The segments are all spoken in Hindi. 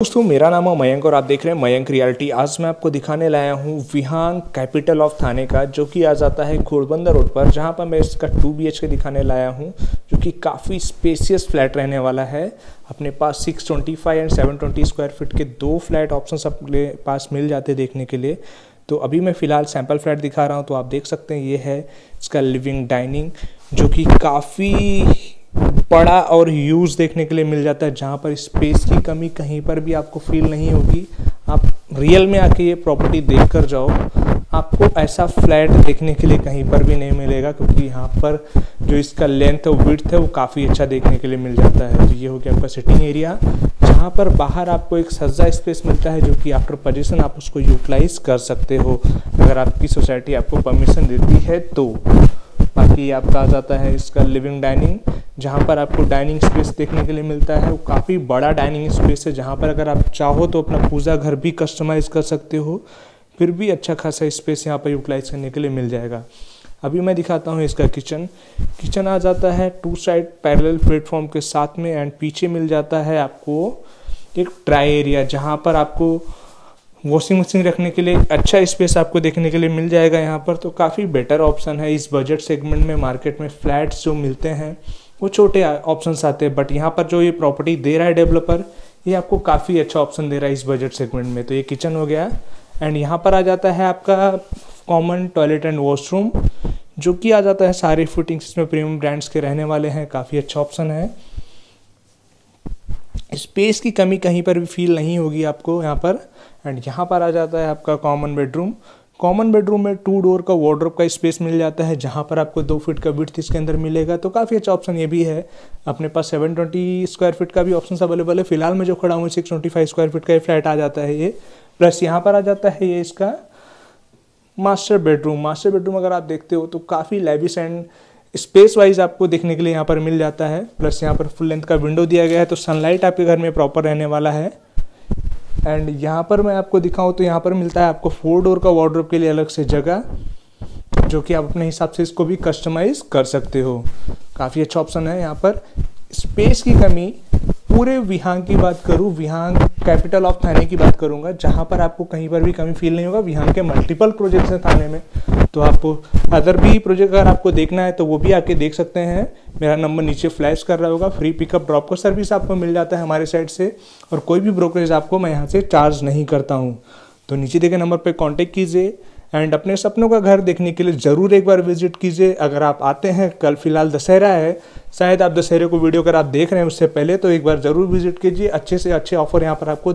दोस्तों, मेरा नाम है मयंक और आप देख रहे हैं मयंक रियलिटी। आज मैं आपको दिखाने लाया हूँ विहांग कैपिटल ऑफ़ थाने का, जो कि आ जाता है घोड़बंदर रोड पर, जहाँ पर मैं इसका टू बी के दिखाने लाया हूँ, जो कि काफ़ी स्पेसियस फ्लैट रहने वाला है। अपने पास 625 एंड 720 स्क्वायर फीट के दो फ्लैट ऑप्शन अपने पास मिल जाते देखने के लिए। तो अभी मैं फ़िलहाल सैंपल फ्लैट दिखा रहा हूँ तो आप देख सकते हैं, ये है इसका लिविंग डाइनिंग जो कि काफ़ी बड़ा और यूज़ देखने के लिए मिल जाता है, जहाँ पर स्पेस की कमी कहीं पर भी आपको फील नहीं होगी। आप रियल में आके ये प्रॉपर्टी देख कर जाओ। आपको ऐसा फ्लैट देखने के लिए कहीं पर भी नहीं मिलेगा, क्योंकि यहाँ पर जो इसका लेंथ और विड्थ है, वो काफ़ी अच्छा देखने के लिए मिल जाता है। तो ये हो गया आपका सिटिंग एरिया जहाँ पर बाहर आपको एक सज्जा स्पेस मिलता है, जो कि आफ्टर पोजिशन आप उसको यूटिलाइज कर सकते हो। अगर आपकी सोसाइटी आपको परमिशन देती है तो। बाकी आपका आ जाता है इसका लिविंग डाइनिंग जहाँ पर आपको डाइनिंग स्पेस देखने के लिए मिलता है। वो काफ़ी बड़ा डाइनिंग स्पेस है, जहाँ पर अगर आप चाहो तो अपना पूजा घर भी कस्टमाइज़ कर सकते हो। फिर भी अच्छा खासा स्पेस यहाँ पर यूटिलाइज करने के लिए मिल जाएगा। अभी मैं दिखाता हूँ इसका किचन किचन आ जाता है टू साइड पैरेलल प्लेटफॉर्म के साथ में एंड पीछे मिल जाता है आपको एक ड्राई एरिया जहाँ पर आपको वॉशिंग मशीन रखने के लिए अच्छा स्पेस आपको देखने के लिए मिल जाएगा यहाँ पर। तो काफ़ी बेटर ऑप्शन है इस बजट सेगमेंट में मार्केट में फ्लैट्स जो मिलते हैं। वो छोटे ऑप्शन आते हैं बट यहाँ पर जो ये प्रॉपर्टी दे रहा है डेवलपर ये आपको काफ़ी अच्छा ऑप्शन दे रहा है इस बजट सेगमेंट में। तो ये किचन हो गया। एंड यहाँ पर आ जाता है आपका कॉमन टॉयलेट एंड वॉशरूम जो कि आ जाता है सारे फिटिंग्स इसमें प्रीमियम ब्रांड्स के रहने वाले हैं, काफ़ी अच्छा ऑप्शन है। स्पेस की कमी कहीं पर भी फील नहीं होगी आपको यहाँ पर। एंड यहाँ पर आ जाता है आपका कॉमन बेडरूम कॉमन बेडरूम में टू डोर का वार्ड्रोब का स्पेस मिल जाता है, जहाँ पर आपको दो फीट का विथ इसके अंदर मिलेगा। तो काफ़ी अच्छा ऑप्शन ये भी है। अपने पास सेवन ट्वेंटी स्क्वायर फीट का भी ऑप्शन अवेलेबल है। फ़िलहाल मैं जो खड़ा हूँ six twenty five square feet का ये फ्लैट आ जाता है ये। प्लस यहाँ पर आ जाता है ये इसका मास्टर बेडरूम मास्टर बेडरूम अगर आप देखते हो तो काफ़ी लेविस एंड स्पेस वाइज आपको देखने के लिए यहाँ पर मिल जाता है। प्लस यहाँ पर फुल लेंथ का विंडो दिया गया है तो सनलाइट आपके घर में प्रॉपर रहने वाला है। एंड यहाँ पर मैं आपको दिखाऊँ तो यहाँ पर मिलता है आपको फोर डोर का वार्ड्रोप के लिए अलग से जगह, जो कि आप अपने हिसाब से इसको भी कस्टमाइज कर सकते हो। काफ़ी अच्छा ऑप्शन है यहाँ पर। स्पेस की कमी पूरे विहांग की बात करूँ, विहांग कैपिटल ऑफ़ थाने की बात करूँगा, जहाँ पर आपको कहीं पर भी कमी फील नहीं होगा, विहांग के मल्टीपल प्रोजेक्ट्स हैं थाने में। तो आपको अदर भी प्रोजेक्ट अगर आपको देखना है तो वो भी आके देख सकते हैं। मेरा नंबर नीचे फ्लैश कर रहा होगा फ्री पिकअप ड्रॉप का सर्विस आपको मिल जाता है हमारे साइड से, और कोई भी ब्रोकरेज आपको मैं यहाँ से चार्ज नहीं करता हूँ। तो नीचे देखे नंबर पर कॉन्टेक्ट कीजिए। एंड अपने सपनों का घर देखने के लिए ज़रूर एक बार विज़िट कीजिए। अगर आप आते हैं, कल फ़िलहाल दशहरा है, शायद आप दशहरे को वीडियो अगर आप देख रहे हैं उससे पहले तो एक बार ज़रूर विज़िट कीजिए। अच्छे से अच्छे ऑफ़र यहाँ पर आपको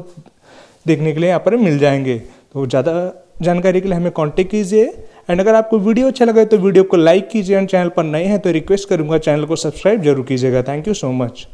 देखने के लिए यहाँ पर मिल जाएँगे। तो ज़्यादा जानकारी के लिए हमें कॉन्टेक्ट कीजिए। एंड अगर आपको वीडियो अच्छा लगे तो वीडियो को लाइक कीजिए। एंड चैनल पर नए हैं तो रिक्वेस्ट करूँगा चैनल को सब्सक्राइब ज़रूर कीजिएगा। Thank you so much